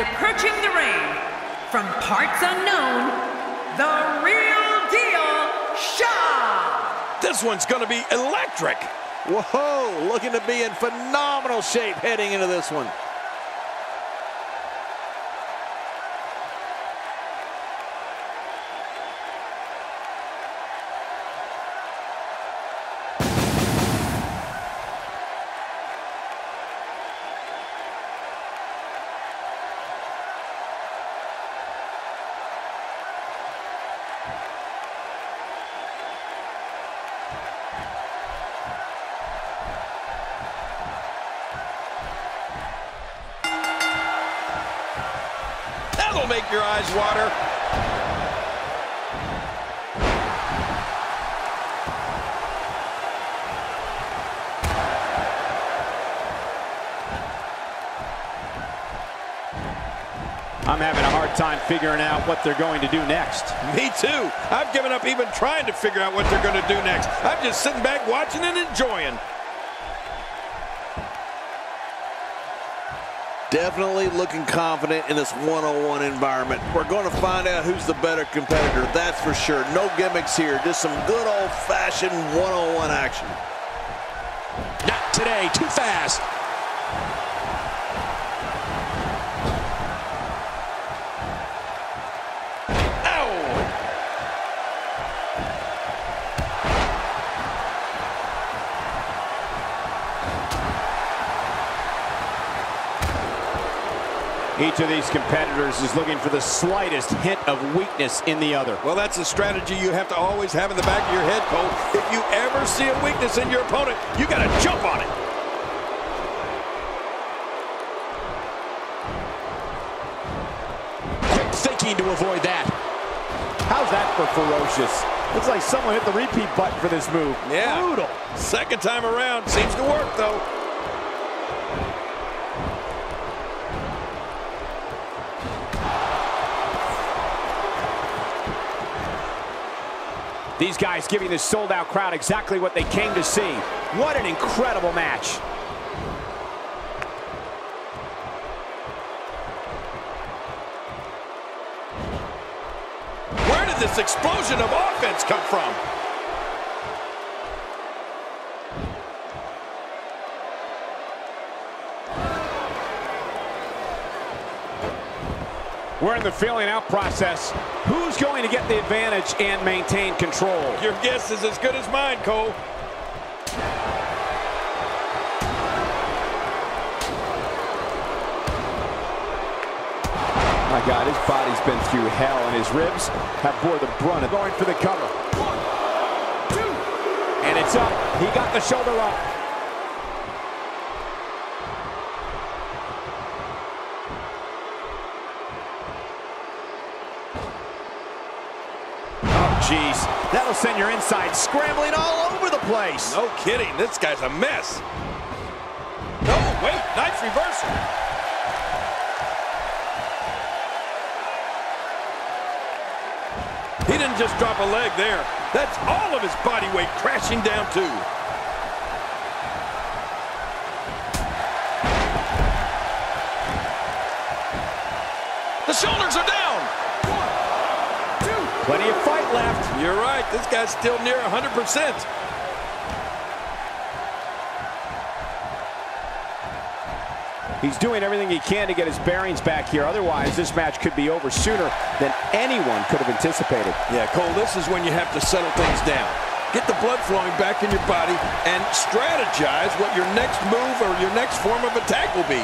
And approaching the ring, from parts unknown, the real deal, Shaw! This one's gonna be electric! Whoa, looking to be in phenomenal shape heading into this one. That'll make your eyes water. I'm having a hard time figuring out what they're going to do next. Me too. I've given up even trying to figure out what they're gonna do next. I'm just sitting back watching and enjoying. Definitely looking confident in this one-on-one environment. We're going to find out who's the better competitor, that's for sure. No gimmicks here, just some good old-fashioned one-on-one action. Not today, too fast. Each of these competitors is looking for the slightest hint of weakness in the other. Well, that's a strategy you have to always have in the back of your head, Cole. If you ever see a weakness in your opponent, you gotta jump on it. Quick thinking to avoid that. How's that for ferocious? Looks like someone hit the repeat button for this move. Yeah. Brutal. Second time around. Seems to work, though. These guys giving this sold-out crowd exactly what they came to see. What an incredible match. Where did this explosion of offense come from? We're in the feeling out process. Who's going to get the advantage and maintain control? Your guess is as good as mine, Cole. My God, his body's been through hell, and his ribs have bore the brunt of going for the cover. And it's up. He got the shoulder up. Oh, jeez. That'll send your inside scrambling all over the place. No kidding. This guy's a mess. No, wait. Nice reversal. He didn't just drop a leg there. That's all of his body weight crashing down, too. The shoulders are down. Plenty of fight left. You're right. This guy's still near 100%. He's doing everything he can to get his bearings back here. Otherwise, this match could be over sooner than anyone could have anticipated. Yeah, Cole, this is when you have to settle things down. Get the blood flowing back in your body and strategize what your next move or your next form of attack will be.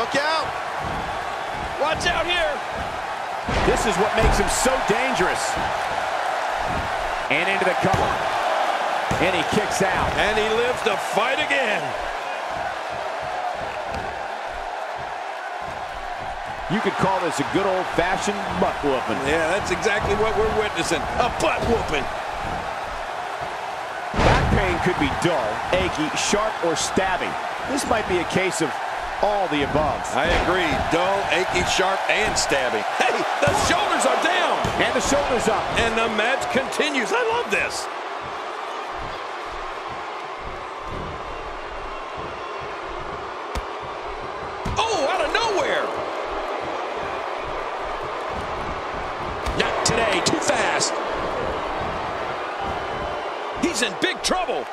Look out! Watch out here. This is what makes him so dangerous. And into the cover. And he kicks out. And he lives to fight again. You could call this a good old-fashioned butt whooping. Yeah, that's exactly what we're witnessing. A butt whooping. Back pain could be dull, achy, sharp, or stabbing. This might be a case of all the above. I agree. Dull, achy, sharp, and stabbing. Hey, the shoulders are down. And the shoulders up. And the match continues. I love this. Oh, out of nowhere. Not today. Too fast. He's in big trouble.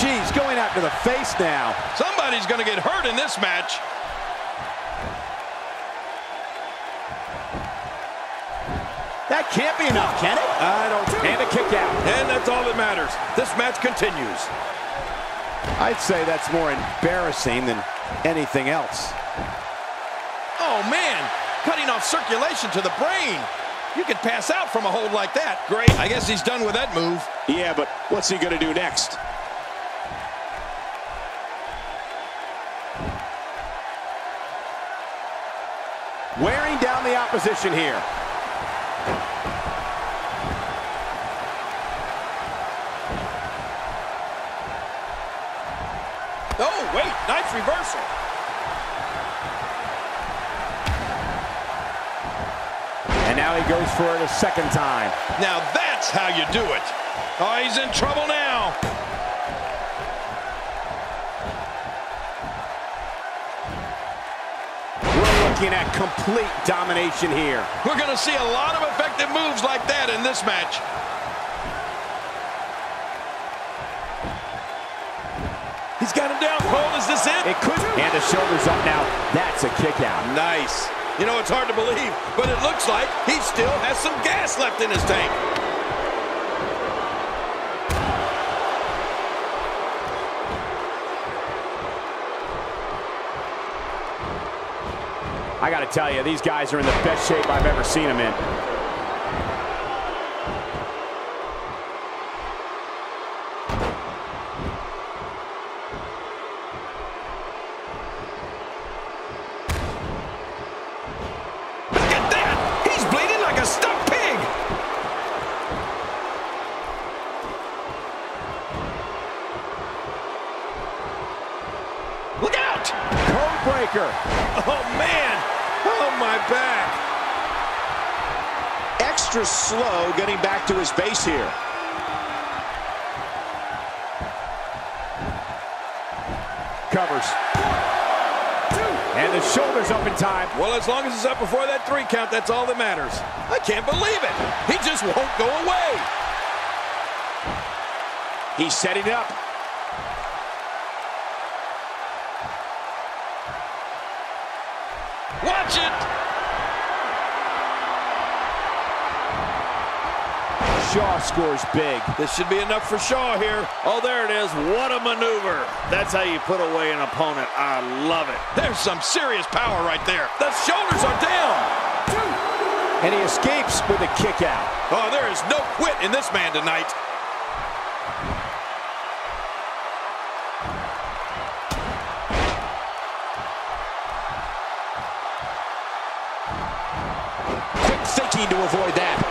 She's going after the face now. So Somebody's going to get hurt in this match. That can't be enough, can it? I don't And a kick out. And that's all that matters. This match continues. I'd say that's more embarrassing than anything else. Oh, man. Cutting off circulation to the brain. You could pass out from a hold like that. Great. I guess he's done with that move. Yeah, but what's he going to do next? Wearing down the opposition here. Oh, wait. Nice reversal. And now he goes for it a second time. Now that's how you do it. Oh, he's in trouble now. Looking at complete domination here. We're going to see a lot of effective moves like that in this match. He's got him down. Cole, is this it? It could. And the shoulders up now. That's a kick out. Nice. You know, it's hard to believe, but it looks like he still has some gas left in his tank. I got to tell you, these guys are in the best shape I've ever seen them in. Look at that! He's bleeding like a stuck pig! Look out! Code breaker. Oh, man! Oh, my back! Extra slow getting back to his base here. Covers. And the shoulders up in time. Well, as long as it's up before that three count, that's all that matters. I can't believe it. He just won't go away. He's setting it up. Watch it! Shaw scores big. This should be enough for Shaw here. Oh, there it is. What a maneuver. That's how you put away an opponent. I love it. There's some serious power right there. The shoulders are down. And he escapes with a kick out. Oh, there is no quit in this man tonight. Quick thinking to avoid that.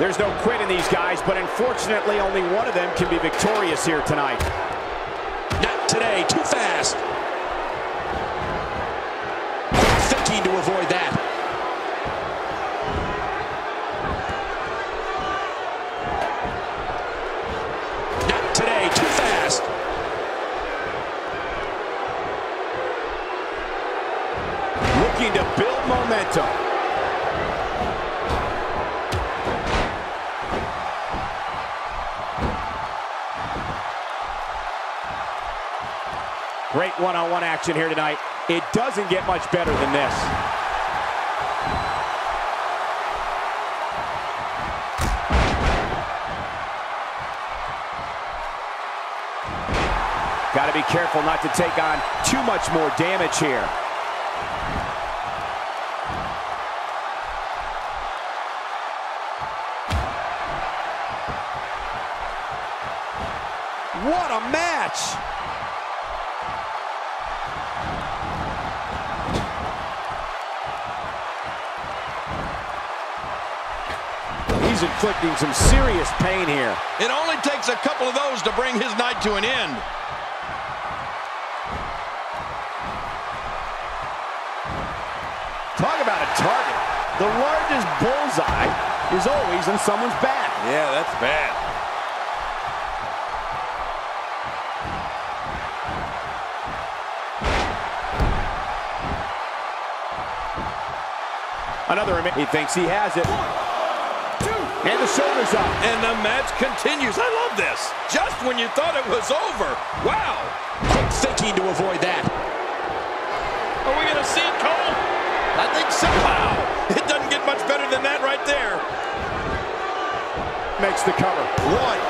There's no quit in these guys, but unfortunately only one of them can be victorious here tonight. Not today. Too fast. Thinking to avoid One-on-one action here tonight. It doesn't get much better than this. Got to be careful not to take on too much more damage here. What a match! He's inflicting some serious pain here. It only takes a couple of those to bring his night to an end. Talk about a target. The largest bullseye is always in someone's back. Yeah, that's bad. Another, he thinks he has it. And the shoulders up. And the match continues. I love this. Just when you thought it was over. Wow. Quick thinking to avoid that. Are we going to see it, Cole? I think so. Wow. It doesn't get much better than that right there. Makes the cover. One,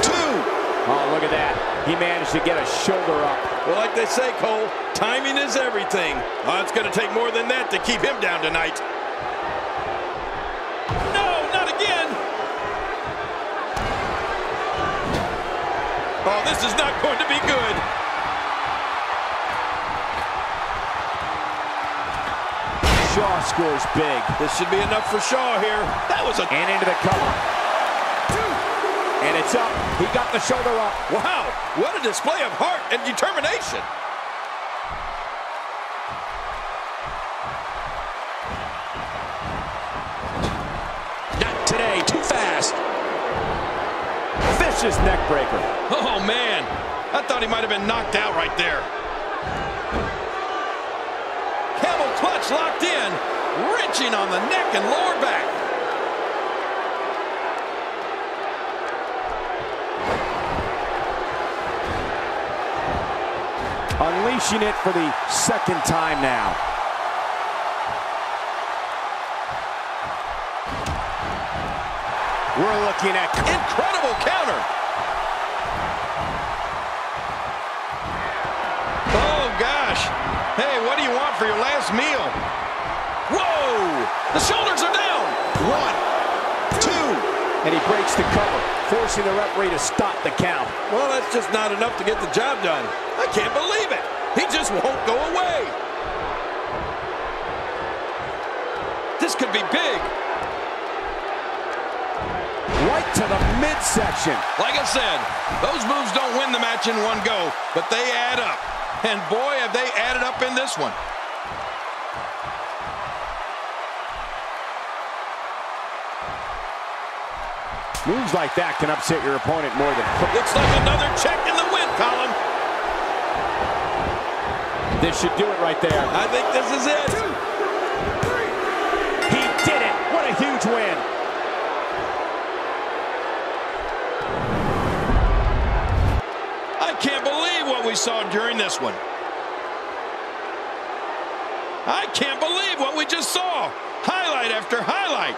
two. Oh, look at that. He managed to get a shoulder up. Well, like they say, Cole, timing is everything. Oh, it's going to take more than that to keep him down tonight. Oh, this is not going to be good. Shaw scores big. This should be enough for Shaw here. That was a... And into the cover. And it's up. He got the shoulder up. Wow, what a display of heart and determination. Vicious neck breaker. Oh, man. I thought he might have been knocked out right there. Camel clutch locked in, wrenching on the neck and lower back. Unleashing it for the second time now. We're looking at Incredible counter. Oh, gosh. Hey, what do you want for your last meal? Whoa! The shoulders are down. One, two. and he breaks the cover, forcing the referee to stop the count. Well, that's just not enough to get the job done. I can't believe it. He just won't go away. This could be big. Right to the midsection. Like I said, those moves don't win the match in one go, but they add up. And boy, have they added up in this one. Moves like that can upset your opponent more than... Looks like another check in the win column. This should do it right there. I think this is it. During this one. I can't believe what we just saw. Highlight after highlight.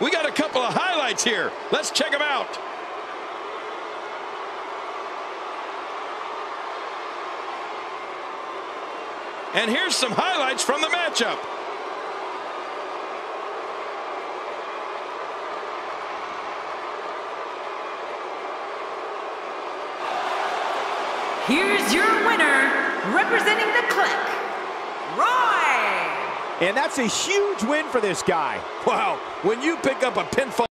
We got a couple of highlights here. Let's check them out. And here's some highlights from the matchup. Here's your winner, representing the Qlik, Roy. And that's a huge win for this guy. Wow, when you pick up a pinfall